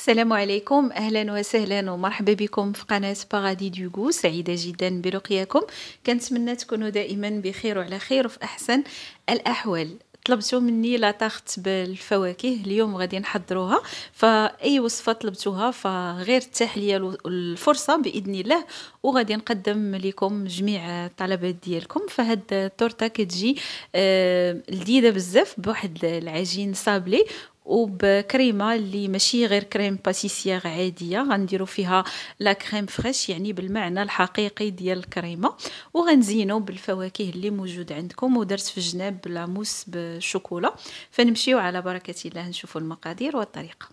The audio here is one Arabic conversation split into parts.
السلام عليكم. أهلا وسهلا ومرحبا بكم في قناة باغادي دوغو سعيدة جدا بلقياكم. كنتمنى تكونوا دائما بخير وعلى خير وفي أحسن الأحوال. طلبتوا مني لا تارت بالفواكه. اليوم غادي نحضروها. فأي وصفة طلبتوها فغير تتاح ليا الفرصة بإذن الله. وغادي نقدم لكم جميع الطلبات ديالكم. فهاد التورتة كتجي آه لذيذة بزاف بواحد العجين صابلي. وبكريمة اللي ماشي غير crème pâtissière عادية غنديروا فيها la crème fraîche يعني بالمعنى الحقيقي ديال الكريمة. وغنزينوا بالفواكه اللي موجود عندكم ودرت في الجناب la mousse بالشوكولا فنمشيو على بركة الله نشوفوا المقادير والطريقة.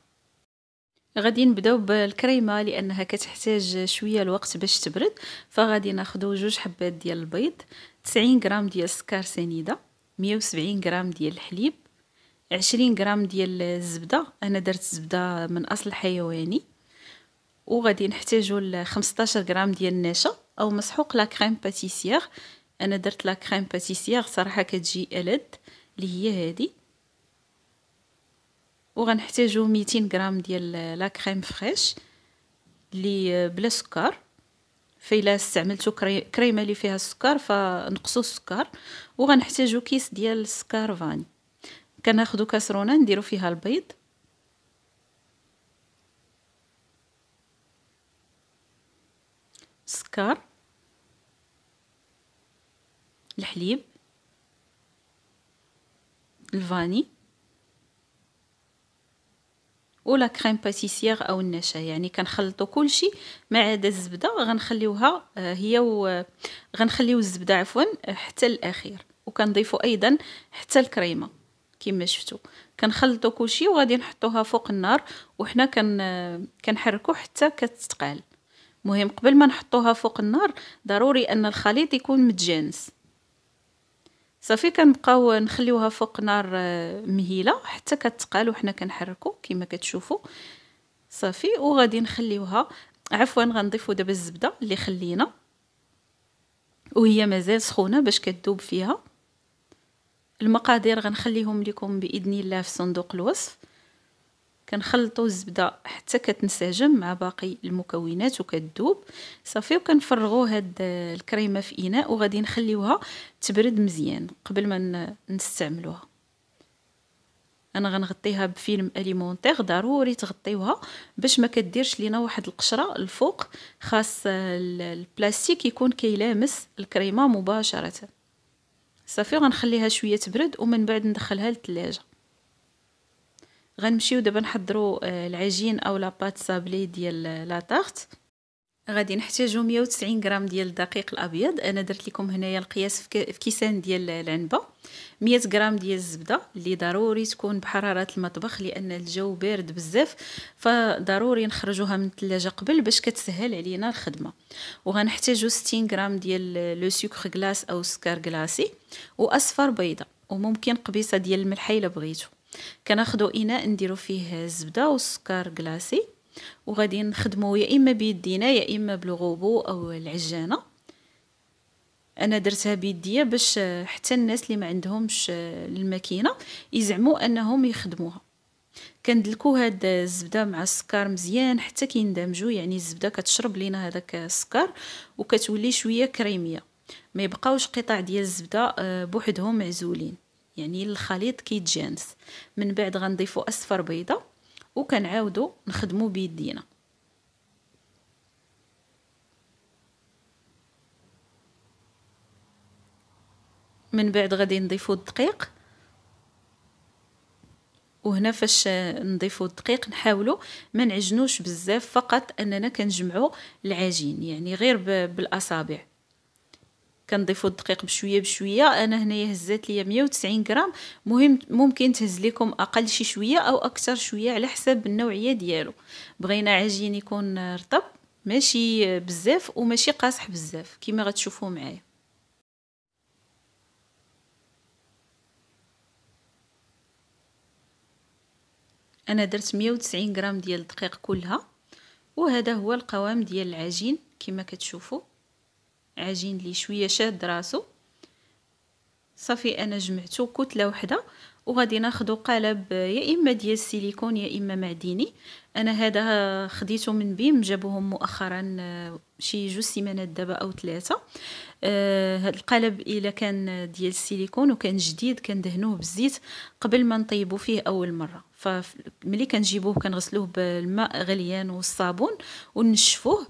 غادي نبداو بالكريمة لأنها كتحتاج شوية الوقت باش تبرد. فغادي ناخذ جوج حبات ديال البيض 90 غرام ديال السكر سنيدة 170 غرام ديال الحليب عشرين غرام ديال الزبدة. أنا درت زبدة من أصل حيواني. وغادي نحتاجو لخمسطاشر غرام ديال النشا أو مسحوق la crème pâtissière. أنا درت la crème pâtissière صراحة كتجي ألد اللي هي هادي. وغنحتاجو ميتين غرام ديال la fraîche اللي بلا سكر. فإلا استعملتو كريمة اللي فيها السكر فنقصو السكر. وغنحتاجو كيس ديال السكر فاني. كناخدو كاسرونه نديرو فيها البيض. السكر الحليب. الفاني. ولا كريم باتيسيير أو النشا. يعني كنخلطو كلشي ما عدا الزبدة غنخليوها آه، هي و غنخليو الزبدة عفوا حتى الأخير. وكنضيفو أيضا حتى الكريمة. كما شفتوا كنخلطوا كلشي وغادي نحطوها فوق النار وحنا كن كنحركو حتى كتتقال. مهم قبل ما نحطوها فوق النار ضروري أن الخليط يكون متجانس. صافي كنبقاو نخليوها فوق نار آه، مهيلة حتى كتقال وحنا كنحركو كما كتشوفوا صافي وغادي نخليوها. عفوا غنضيفو دابا الزبدة اللي خلينا. وهي مازال سخونة باش كتذوب فيها. المقادير غنخليهم لكم بإذن الله في صندوق الوصف. كنخلطوا الزبدة حتى كتنسجم مع باقي المكونات وكتذوب صافي وكنفرغوا هاد الكريمة في إناء وغادي نخليوها تبرد مزيان قبل ما نستعملوها. أنا غنغطيها بفيلم أليمونتير ضروري تغطيوها باش ما كديرش لينا واحد القشرة الفوق خاص البلاستيك يكون كيلامس الكريمة مباشرة. صافي غنخليها شوية تبرد ومن بعد ندخلها للثلاجة. غنمشيو دابا نحضروا آه، العجين أو لاباط صابلي ديال لا طارت. غادي نحتاجو 190 غرام ديال الدقيق الأبيض. أنا درت لكم هنايا القياس في كيسان ديال العنبة. 100 غرام ديال الزبدة اللي ضروري تكون بحرارة المطبخ لأن الجو بارد بزاف فضروري نخرجوها من الثلاجه قبل باش كتسهل علينا الخدمة. وغنحتاجو 60 غرام ديال لو سكر غلاس أو سكر غلاسي وأصفر بيضة وممكن قبيصة ديال الملح إلا بغيتو. كناخذوا إناء نديرو فيه الزبده والسكر غلاسي. وغادي نخدمو يا إما بيدينا يا إما بالغوبو أو العجانة. أنا درتها بيديا باش حتى الناس اللي ما عندهمش الماكينة يزعموا أنهم يخدموها. كندلكو هاد الزبدة مع السكر مزيان حتى كيندمجوا يعني الزبدة كتشرب لينا هذاك السكر وكتولي شوية كريمية. ما يبقاوش قطع ديال الزبدة آه، بوحدهم معزولين. يعني الخليط كيتجانس. من بعد غنضيفو أصفر بيضة. وكنعاودو نخدمو بيدينا. من بعد غادي نضيفو الدقيق. وهنا فاش نضيفو الدقيق نحاولوا ما نعجنوش بزاف فقط أننا كنجمعوا العجين يعني غير بالأصابع. كنضيفوا الدقيق بشوية بشوية. أنا هنايا هزات ليا 190 غرام. مهم ممكن تهز لكم أقل شي شوية أو أكثر شوية على حسب النوعية ديالو. بغينا عجين يكون رطب. ماشي بزاف وماشي قاصح بزاف. كما غتشوفوا معايا. أنا درت 190 غرام ديال الدقيق كلها. وهذا هو القوام ديال العجين كما كتشوفوا عجين لي شوية شاد راسو. صافي أنا جمعته كتلة وحدة وغادي ناخدو قالب يا إما ديال السيليكون يا إما معدني. أنا هذا خديته من بيم جابوهم مؤخرا شي جوج سيمانات دابا أو ثلاثة. آه هاد القالب إلا كان ديال السيليكون وكان جديد كندهنوه بالزيت قبل ما نطيبو فيه أول مرة. فملي كنجيبوه كنغسلوه بالماء غليان والصابون ونشفوه.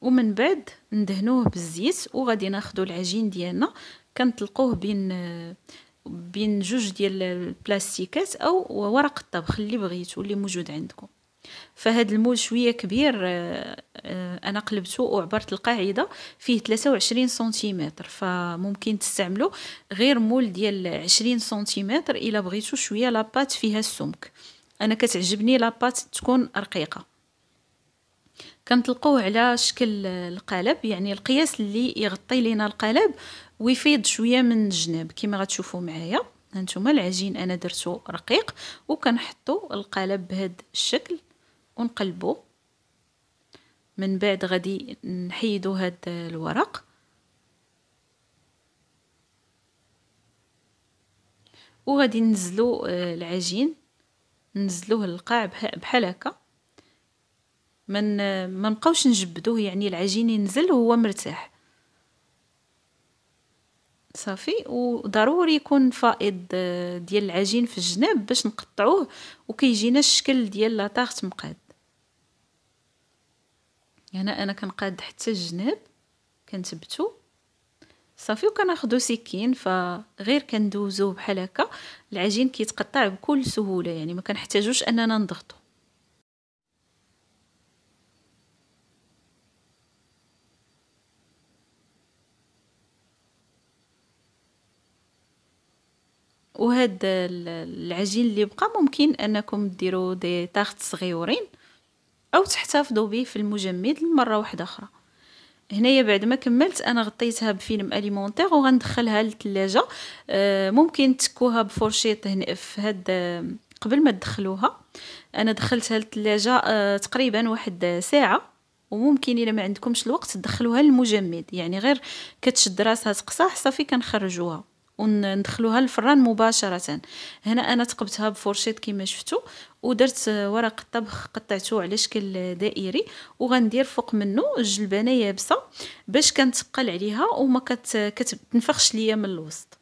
ومن بعد ندهنوه بالزيت وغادي ناخدو العجين ديالنا. كنطلقوه بين بين جوج ديال البلاستيكات أو ورق الطبخ اللي بغيتو اللي موجود عندكم. فهاد المول شوية كبير آه، آه، أنا قلبته وعبرت القاعدة. فيه 23 سنتيمتر فممكن تستعملوا غير moule ديال 20 سنتيمتر إلا بغيتو شوية la pâte فيها السمك. أنا كتعجبني la pâte تكون رقيقة. كنطلقوه على شكل القالب يعني القياس اللي يغطي لينا القالب ويفيض شوية من الجناب. كما غتشوفوا معايا هانتوما العجين أنا درتو رقيق وكنحطو القالب بهذا الشكل ونقلبو. من بعد غادي نحيدو هاد الورق. وغادي ننزلو آه، العجين. ننزلوه للقاع بحال هكا. من ما نبقاوش نجبدوه يعني العجين ينزل وهو مرتاح. صافي وضروري يكون فائض ديال العجين في الجناب باش نقطعوه وكيجينا الشكل ديال لاطاغت مقاد. هنا أنا كنقاد حتى الجناب كنثبتو. صافي وكناخدو سكين فغير كندوزوه بحال هكا العجين كيتقطع بكل سهولة يعني ما كنحتاجوش أننا نضغطو. وهاد العجين اللي بقى ممكن أنكم ديروا دي طاخت صغيورين أو تحتفظوا به في المجمد لمرة واحدة أخرى. هنايا بعد ما كملت أنا غطيتها بفيلم أليمونتير وغندخلها للثلاجه آه ممكن تكوها بفورشيط هنا في هاد قبل ما تدخلوها أنا دخلتها للثلاجه آه تقريبا واحد ساعة. وممكن إلا ما عندكمش الوقت تدخلوها للمجمد. يعني غير كتشد راسها تقصاح صافي كنخرجوها. وندخلوها للفران مباشرة. هنا أنا تقبتها بفورشيط كما شفتوا ودرت ورق الطبخ قطعته على شكل دائري وغندير فوق منه الجلبانه يابسة باش كنتقل عليها وما كتنفخش ليا من الوسط.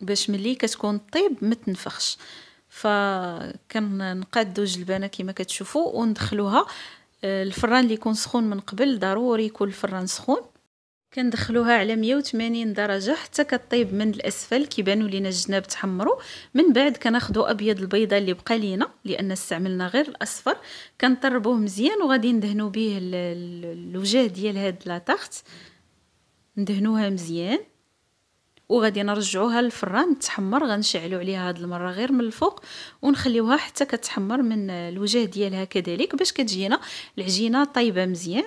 باش ملي كتكون طيب ما تنفخش. فكنقادو الجلبانه كما كتشوفوا وندخلوها آه، الفران اللي يكون سخون من قبل ضروري يكون الفران سخون. كندخلوها على 180 درجة حتى كطيب من الأسفل كيبانوا لينا الجناب تحمروا من بعد كناخذوا أبيض البيضة اللي بقى لينا لأن استعملنا غير الأصفر. كنطربوه مزيان وغادي ندهنوا به الوجه ديال هاد لاطاخت ندهنوها مزيان وغادي نرجعوها للفران تحمر غنشعلوا عليها هاد المرة غير من الفوق ونخليوها حتى كتحمر من الوجه ديالها كذلك باش كتجينا العجينة طيبة مزيان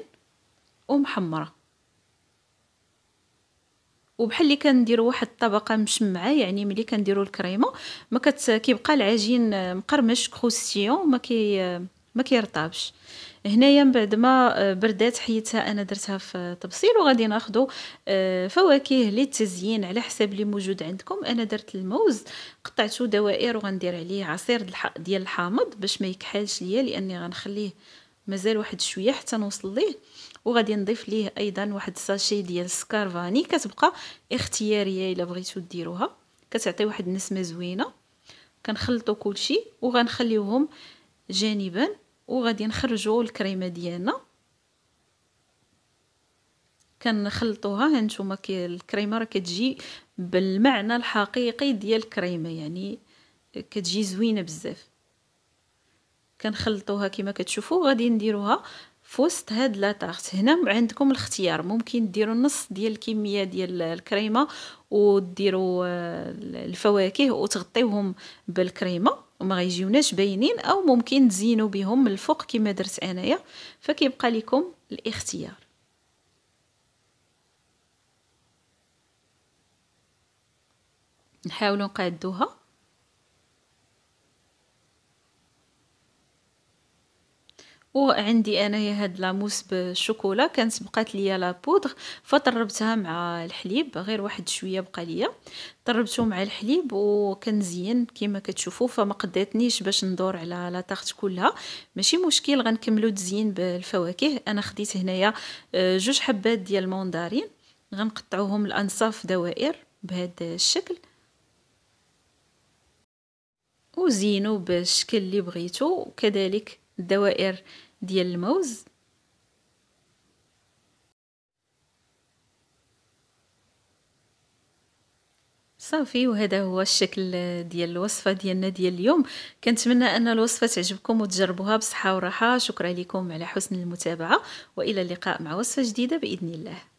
ومحمرة. وبحال اللي كنديروا واحد الطبقة مشمعة يعني ملي كنديروا الكريمة ما كيبقى العجين مقرمش croustillant ما كي ما كيرطابش هنايا من بعد ما بردات حيتها أنا درتها في طبسيل وغادي ناخذ آه، فواكه للتزيين على حساب اللي موجود عندكم. أنا درت الموز قطعته دوائر وغندير عليه عصير ديال الحامض باش ما يكحلش ليا لأني غنخليه مازال واحد شوية حتى نوصل ليه. وغادي نضيف ليه أيضا واحد ال sachet ديال السكر vanillé كتبقى اختيارية إلا بغيتو ديروها. كتعطي واحد النسمة زوينة. كنخلطوا كلشي وغنخليوهم جانبا وغادي نخرجوا الكريمة ديالنا. كنخلطوها. هانتوما الكريمة راه كتجي بالمعنى الحقيقي ديال الكريمة يعني كتجي زوينة بزاف. كنخلطوها كما كتشوفوا غادي نديروها في وسط هاد لاطارت هنا عندكم الاختيار. ممكن ديروا نص ديال الكمية ديال الكريمة وديروا آه، الفواكه وتغطيوهم بالكريمة. وما غيجيوناش باينين أو ممكن تزينوا بهم من الفوق كما درت أنايا. فكيبقى لكم الاختيار. نحاولوا نقادوها. وعندي انايا هاد لاموس بالشوكولا كانت بقات ليا لا بودغ فطربتها مع الحليب غير واحد شوية بقى ليا. طربته مع الحليب وكنزين كيما كتشوفوا فما قداتنيش باش ندور على لا طاغت كلها. ماشي مشكل غنكملو تزيين بالفواكه. أنا خديت هنايا آه، جوج حبات ديال الموندارين. غنقطعوهم لأنصاف دوائر بهذا الشكل. وزينوا بالشكل اللي بغيتو وكذلك الدوائر ديال الموز. صافي وهذا هو الشكل ديال الوصفة ديالنا ديال اليوم. كنتمنى أن الوصفة تعجبكم وتجربوها بصحة وراحة. شكرا لكم على حسن المتابعة وإلى اللقاء مع وصفة جديدة بإذن الله.